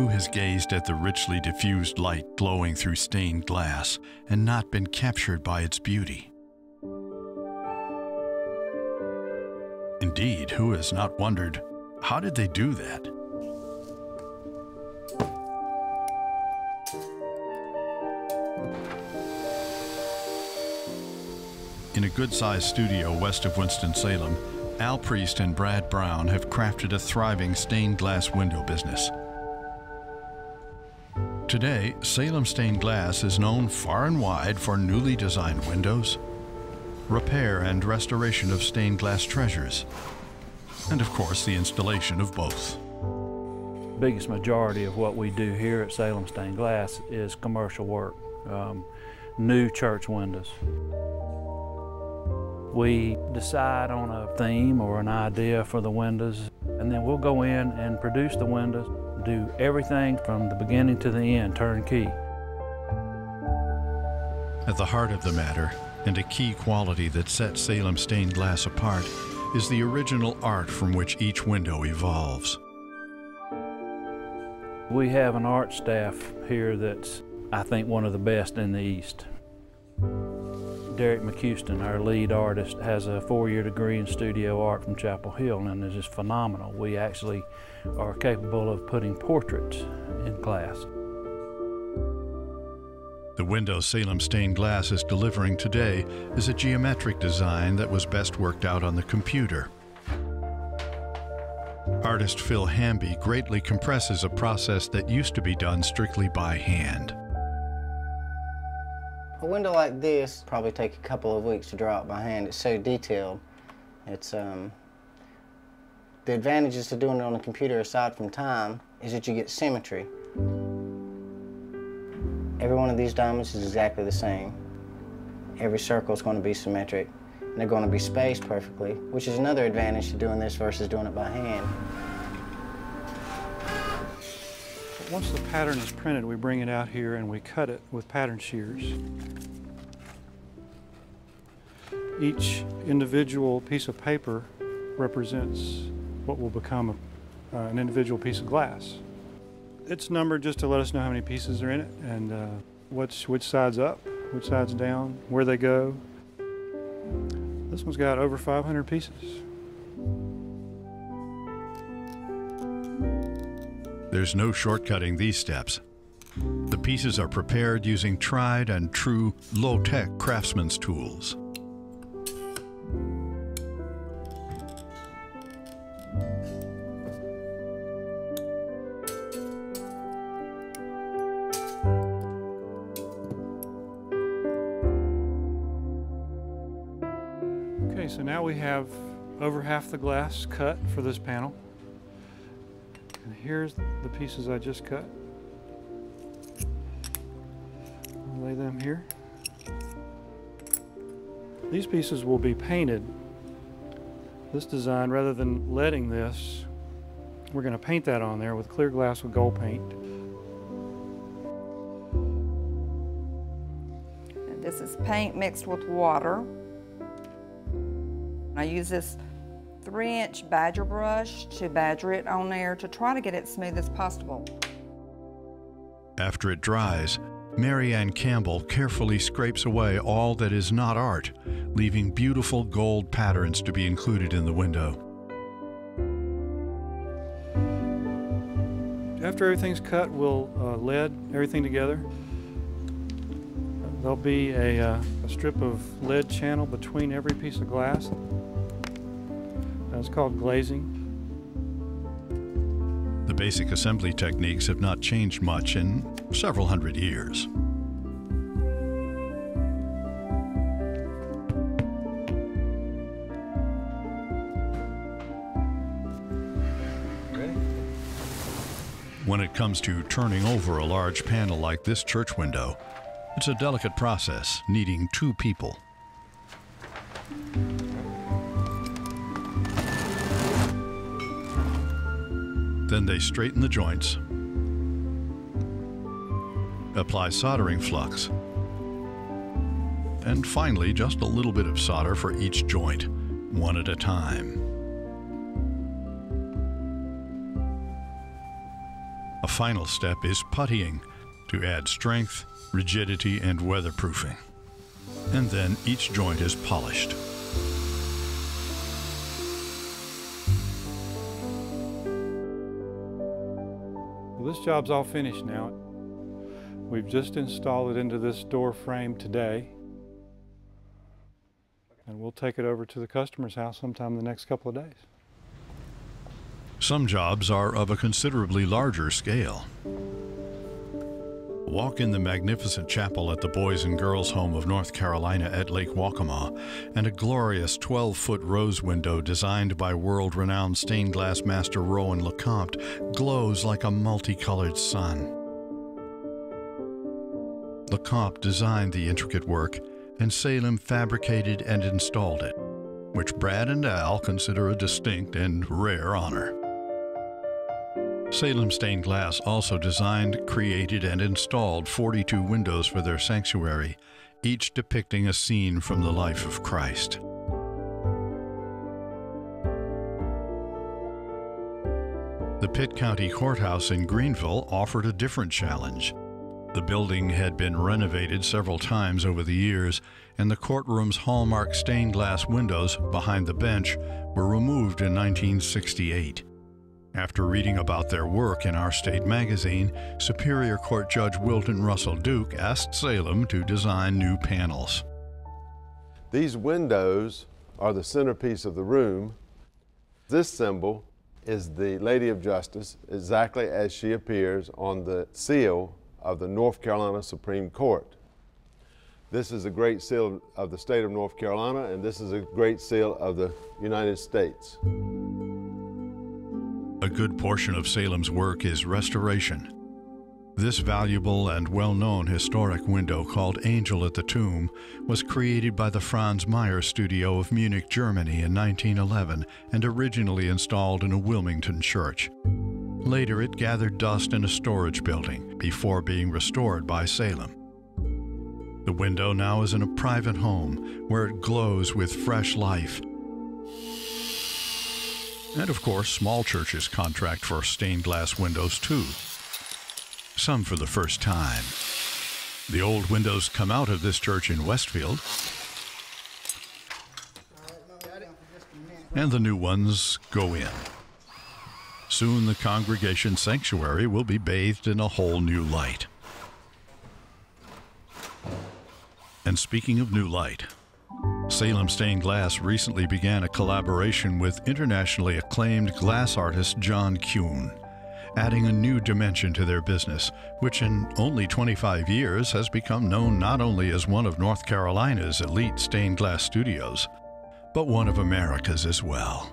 Who has gazed at the richly diffused light glowing through stained glass and not been captured by its beauty? Indeed, who has not wondered, how did they do that? In a good-sized studio west of Winston-Salem, Al Priest and Brad Brown have crafted a thriving stained glass window business. Today, Salem Stained Glass is known far and wide for newly designed windows, repair and restoration of stained glass treasures, and of course the installation of both. The biggest majority of what we do here at Salem Stained Glass is commercial work, um, new church windows. We decide on a theme or an idea for the windows, and then we'll go in and produce the windows do everything from the beginning to the end, turnkey. At the heart of the matter, and a key quality that sets Salem stained glass apart, is the original art from which each window evolves. We have an art staff here that's, I think, one of the best in the East. Derek McHouston, our lead artist, has a four-year degree in studio art from Chapel Hill and is just phenomenal. We actually are capable of putting portraits in glass. The window Salem stained glass is delivering today is a geometric design that was best worked out on the computer. Artist Phil Hamby greatly compresses a process that used to be done strictly by hand. A window like this probably take a couple of weeks to draw out by hand. It's so detailed. It's um, the advantages to doing it on a computer aside from time is that you get symmetry. Every one of these diamonds is exactly the same. Every circle is going to be symmetric. And they're going to be spaced perfectly, which is another advantage to doing this versus doing it by hand. Once the pattern is printed, we bring it out here and we cut it with pattern shears. Each individual piece of paper represents what will become a, uh, an individual piece of glass. It's numbered just to let us know how many pieces are in it and uh, which, which side's up, which side's down, where they go. This one's got over 500 pieces. There's no shortcutting these steps. The pieces are prepared using tried and true low-tech craftsman's tools. Okay, so now we have over half the glass cut for this panel. And here's the pieces I just cut. Lay them here. These pieces will be painted. This design, rather than letting this, we're going to paint that on there with clear glass with gold paint. This is paint mixed with water. I use this three inch badger brush to badger it on there to try to get it smooth as possible. After it dries, Mary Ann Campbell carefully scrapes away all that is not art, leaving beautiful gold patterns to be included in the window. After everything's cut, we'll uh, lead everything together. There'll be a, uh, a strip of lead channel between every piece of glass. That's called glazing. The basic assembly techniques have not changed much in several hundred years. When it comes to turning over a large panel like this church window, it's a delicate process needing two people. Then they straighten the joints, apply soldering flux, and finally just a little bit of solder for each joint, one at a time. A final step is puttying to add strength, rigidity, and weatherproofing. And then each joint is polished. This job's all finished now. We've just installed it into this door frame today. And we'll take it over to the customer's house sometime in the next couple of days. Some jobs are of a considerably larger scale. Walk in the magnificent chapel at the Boys and Girls Home of North Carolina at Lake Waccamaw, and a glorious 12 foot rose window designed by world renowned stained glass master Rowan LeCompte glows like a multicolored sun. LeCompte designed the intricate work, and Salem fabricated and installed it, which Brad and Al consider a distinct and rare honor. Salem Stained Glass also designed, created, and installed 42 windows for their sanctuary, each depicting a scene from the life of Christ. The Pitt County Courthouse in Greenville offered a different challenge. The building had been renovated several times over the years, and the courtroom's hallmark stained glass windows behind the bench were removed in 1968. After reading about their work in our state magazine, Superior Court Judge Wilton Russell Duke asked Salem to design new panels. These windows are the centerpiece of the room. This symbol is the Lady of Justice, exactly as she appears on the seal of the North Carolina Supreme Court. This is a great seal of the state of North Carolina, and this is a great seal of the United States. A good portion of Salem's work is restoration. This valuable and well known historic window, called Angel at the Tomb, was created by the Franz Mayer Studio of Munich, Germany in 1911 and originally installed in a Wilmington church. Later, it gathered dust in a storage building before being restored by Salem. The window now is in a private home where it glows with fresh life and of course, small churches contract for stained glass windows too. Some for the first time. The old windows come out of this church in Westfield, and the new ones go in. Soon the congregation sanctuary will be bathed in a whole new light. And speaking of new light, Salem Stained Glass recently began a collaboration with internationally acclaimed glass artist John Kuhn, adding a new dimension to their business, which in only 25 years has become known not only as one of North Carolina's elite stained glass studios, but one of America's as well.